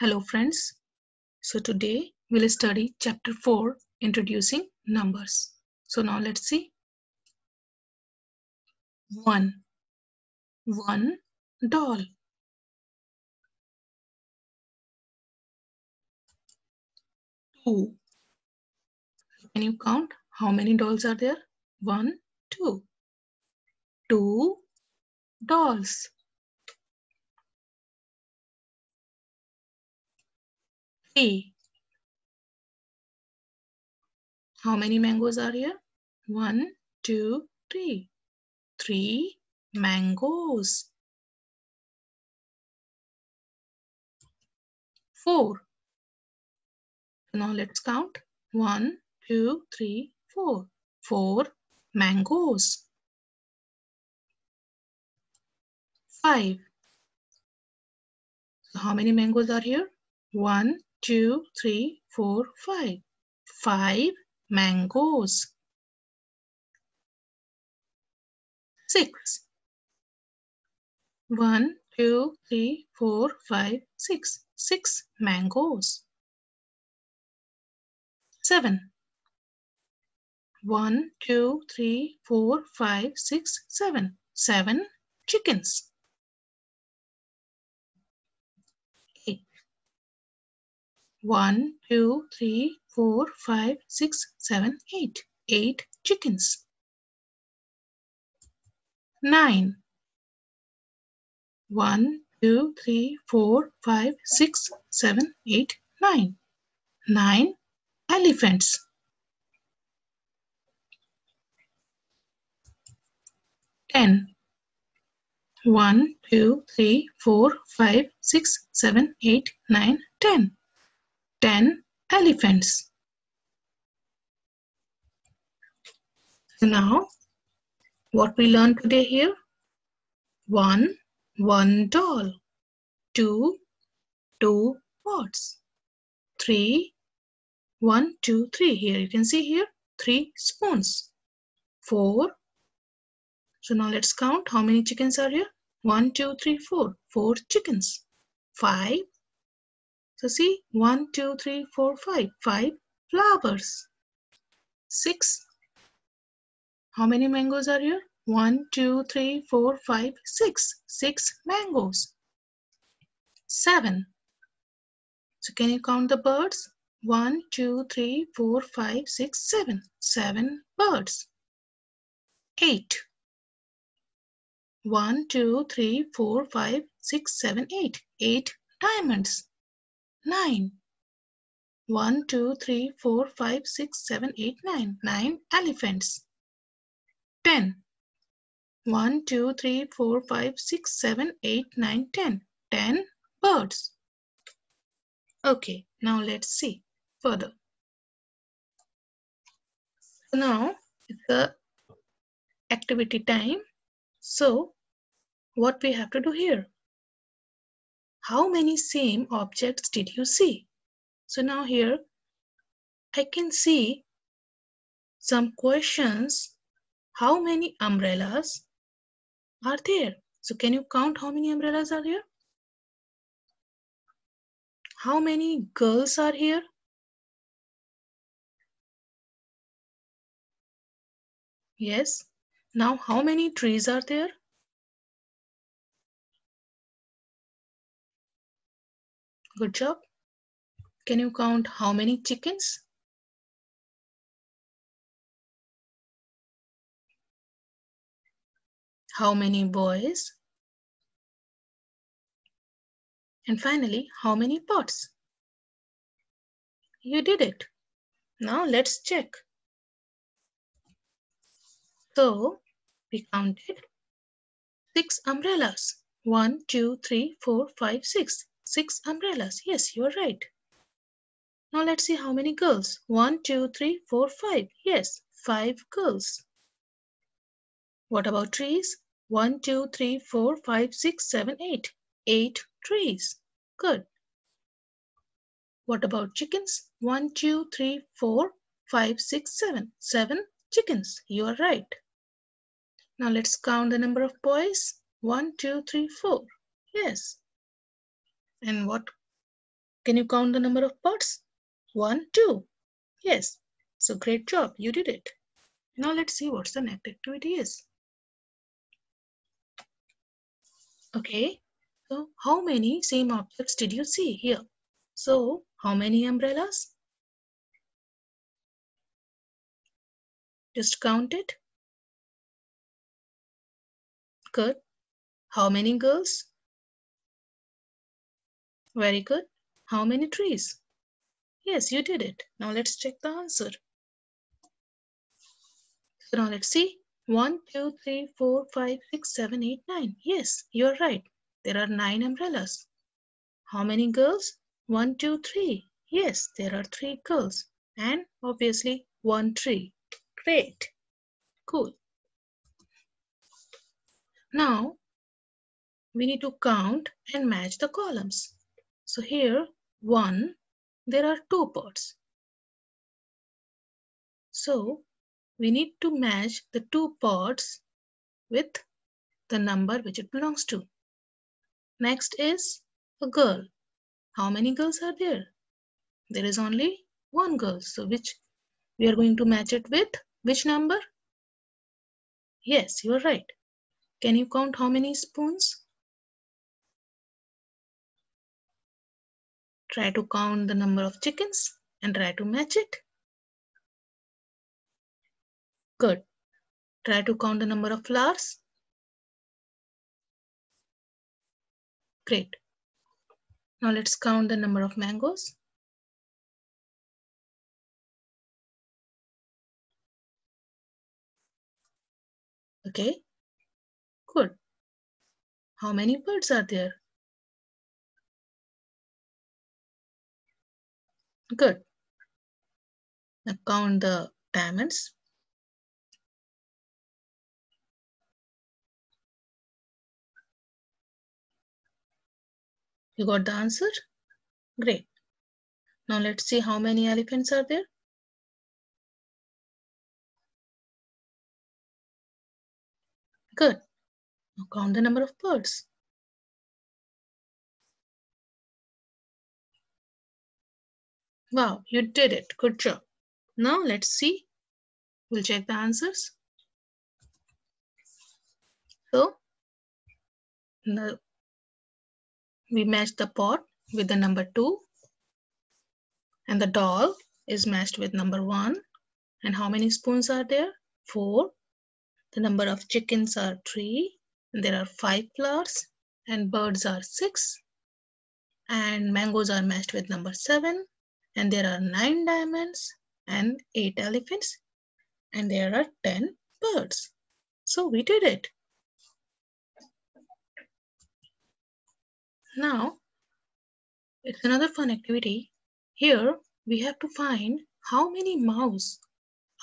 Hello friends. So today we'll study chapter 4 introducing numbers. So now let's see. 1 1 doll 2 Can you count how many dolls are there? 1 2 2 dolls How many mangoes are here? One, two, three. Three mangoes. Four. Now let's count. One, two, three, four. Four mangoes. Five. So how many mangoes are here? One, two, three, four, five. Five mangoes. Six. One, two, three, four, five, six. Six mangoes. Seven. One, two, three, four, five, six, seven. Seven chickens. One, two, three, four, five, six, seven, eight. Eight chickens. Nine. One, two, three, four, five, six, seven, eight, nine. Nine elephants. Ten. One, two, three, four, five, six, seven, eight, nine, ten. 10 elephants. So now, what we learned today here? 1, 1 doll. 2, 2 pots. 3, 1, 2, 3. Here you can see here 3 spoons. 4. So now let's count how many chickens are here. 1, 2, 3, 4. 4 chickens. 5, so see, one, two, three, four, five. Five flowers. Six. How many mangoes are here? One, two, three, four, five, six. Six mangoes. Seven. So can you count the birds? One, two, three, four, five, six, seven. Seven birds. Eight. One, two, three, four, five, six, seven, eight. Eight diamonds. 9. 1, 2, 3, 4, 5, 6, 7, 8, 9. 9 elephants. 10. 1, 2, 3, 4, 5, 6, 7, 8, 9, 10. 10 birds. Okay, now let's see further. Now it's the activity time. So what we have to do here? How many same objects did you see? So now here, I can see some questions. How many umbrellas are there? So can you count how many umbrellas are here? How many girls are here? Yes. Now how many trees are there? Good job. Can you count how many chickens? How many boys? And finally, how many pots? You did it. Now let's check. So we counted six umbrellas. One, two, three, four, five, six. Six umbrellas. Yes, you are right. Now let's see how many girls. One, two, three, four, five. Yes, five girls. What about trees? One, two, three, four, five, six, seven, eight. Eight trees. Good. What about chickens? One, two, three, four, five, six, seven. Seven chickens. You are right. Now let's count the number of boys. One, two, three, four. Yes, and what Can you count the number of pots? One, two. Yes. So great job. You did it. Now let's see what's the next activity is. Okay. So how many same objects did you see here? So how many umbrellas? Just count it. Good. How many girls? Very good. How many trees? Yes, you did it. Now let's check the answer. So now let's see. 1, 2, 3, 4, 5, 6, 7, 8, 9. Yes, you're right. There are 9 umbrellas. How many girls? 1, 2, 3. Yes, there are 3 girls. And obviously 1 tree. Great. Cool. Now, we need to count and match the columns. So here, 1, there are 2 pots. So, we need to match the 2 pots with the number which it belongs to. Next is a girl. How many girls are there? There is only one girl. So which we are going to match it with which number? Yes, you are right. Can you count how many spoons? Try to count the number of chickens and try to match it. Good. Try to count the number of flowers. Great. Now let's count the number of mangoes. Okay, good. How many birds are there? Good. Now count the diamonds. You got the answer? Great. Now let's see how many elephants are there. Good. Now count the number of birds. Wow, you did it. Good job. Now let's see. We'll check the answers. So, we match the pot with the number 2 and the doll is matched with number 1. And how many spoons are there? 4. The number of chickens are 3. And there are 5 flowers and birds are 6. And mangoes are matched with number 7 and there are nine diamonds and eight elephants and there are 10 birds. So we did it. Now, it's another fun activity. Here, we have to find how many mouse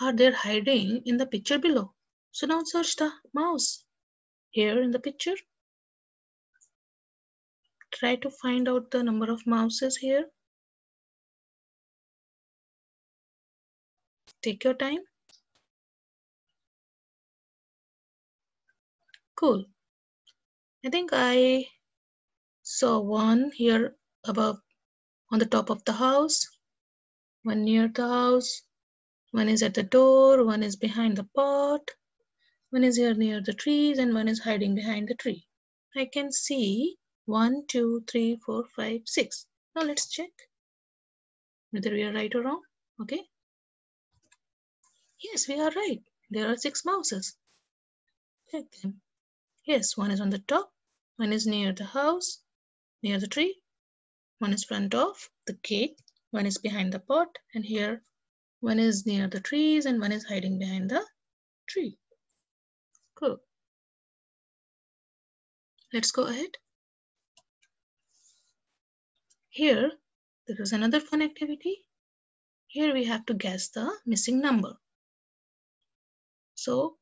are there hiding in the picture below. So now search the mouse here in the picture. Try to find out the number of mouses here. Take your time. Cool. I think I saw one here above on the top of the house, one near the house, one is at the door, one is behind the pot, one is here near the trees, and one is hiding behind the tree. I can see one, two, three, four, five, six. Now let's check whether we are right or wrong. Okay. Yes, we are right. There are six mouses. Check them. Yes, one is on the top, one is near the house, near the tree, one is front of the gate, one is behind the pot, and here one is near the trees and one is hiding behind the tree. Cool. Let's go ahead. Here, there is another fun activity. Here we have to guess the missing number. So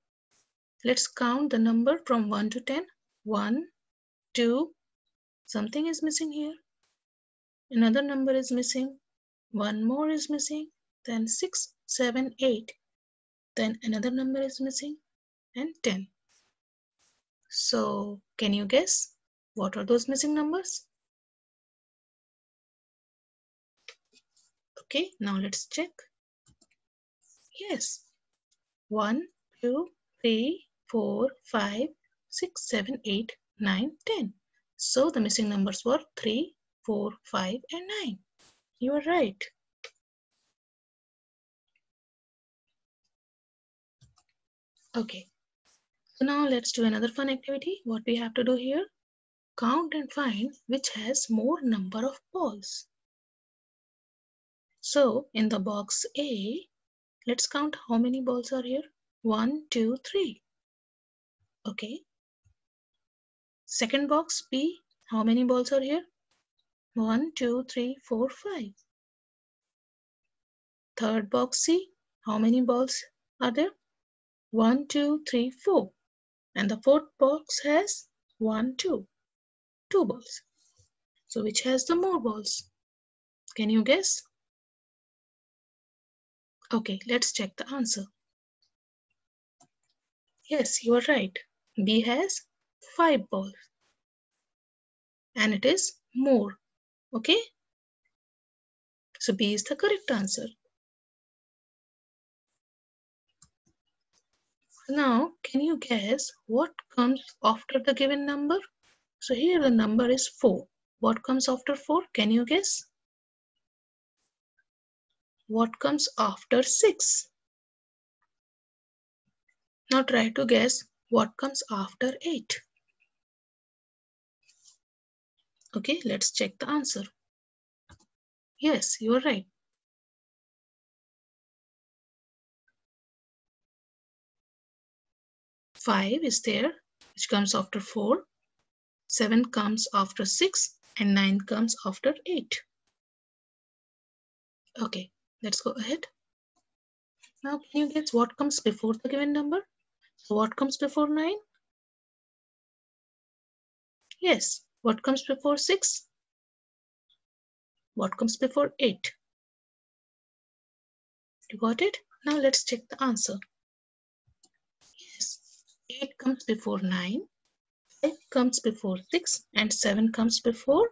let's count the number from 1 to 10. 1, 2, something is missing here. Another number is missing. One more is missing. Then 6, 7, 8. Then another number is missing. And 10. So can you guess what are those missing numbers? Okay, now let's check. Yes. 1, 2, 3, 4, 5, 6, 7, 8, 9, 10. So the missing numbers were 3, 4, 5 and 9. You are right. Okay. So now let's do another fun activity. What we have to do here? Count and find which has more number of balls. So in the box A, let's count how many balls are here. One, two, three. Okay. Second box B, how many balls are here? One, two, three, four, five. Third box C, how many balls are there? One, two, three, four. And the fourth box has one, two, two balls. So which has the more balls? Can you guess? Okay, let's check the answer. Yes, you are right. B has 5 balls. And it is more. Okay? So B is the correct answer. Now, can you guess what comes after the given number? So here the number is 4. What comes after 4? Can you guess? What comes after 6? Now try to guess what comes after 8. Okay, let's check the answer. Yes, you are right. Five is there, which comes after four. Seven comes after six, and nine comes after eight. Okay, Let's go ahead. Now, can you guess what comes before the given number? So what comes before 9? Yes. What comes before 6? What comes before 8? You got it? Now let's check the answer. Yes. 8 comes before 9, 5 comes before 6, and 7 comes before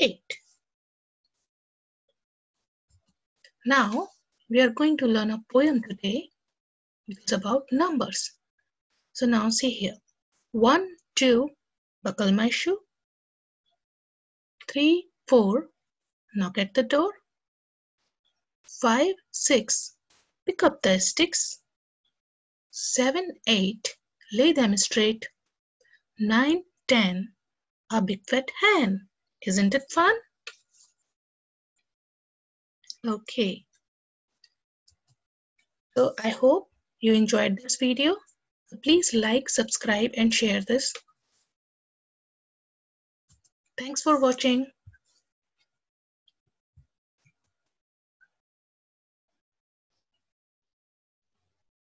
8. Now, we are going to learn a poem today. It's about numbers. So now see here. One, two, buckle my shoe. Three, four, knock at the door. Five, six, pick up the sticks. Seven, eight, lay them straight. Nine, ten, a big fat hen. Isn't it fun? Okay. So I hope you enjoyed this video. Please like, subscribe and share this. Thanks for watching.